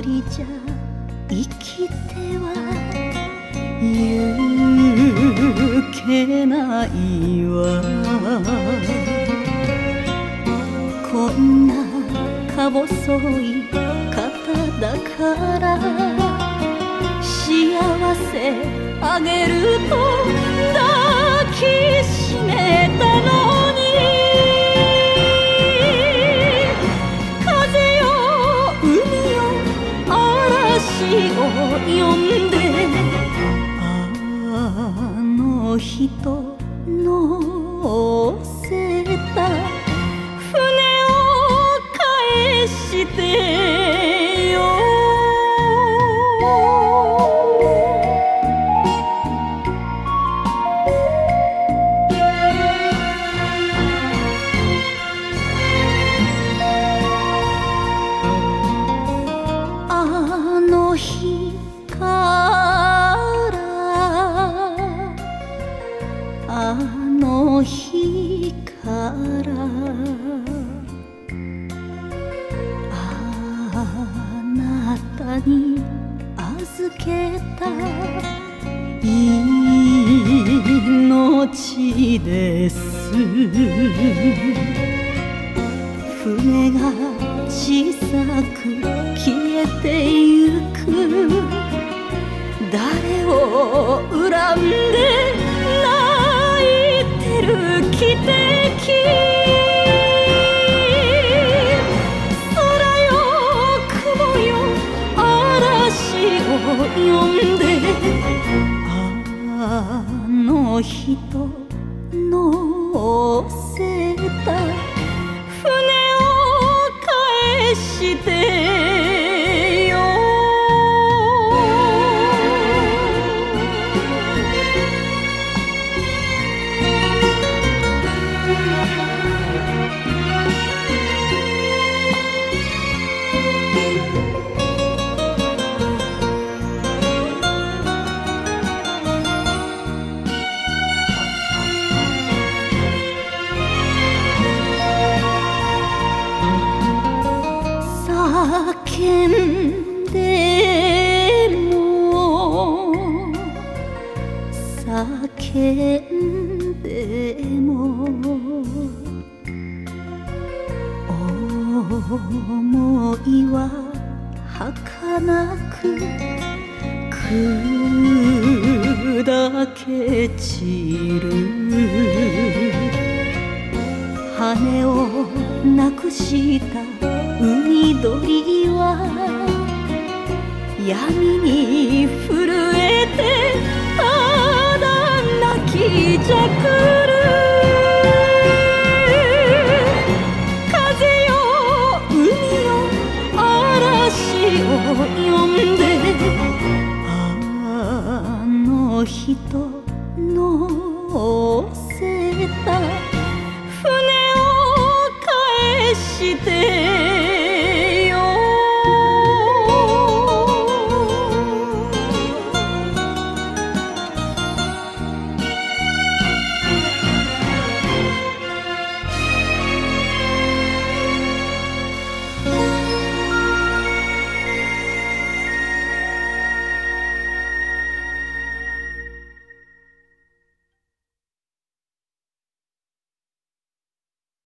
人じゃ生きてはゆけないわ。こんなか細い方だから幸せあげると抱きしめたの。の人乗せた船を返してよあの日からあなたに預けた命です。船が小さく消えてゆく。誰を恨んで呼んであの人乗せた。船を返して叫んでも叫んでも思いは儚く砕け散る羽をなくした海鳥は闇に震えてただ泣きじゃくる。風よ海よ嵐を呼んであの人 cheating.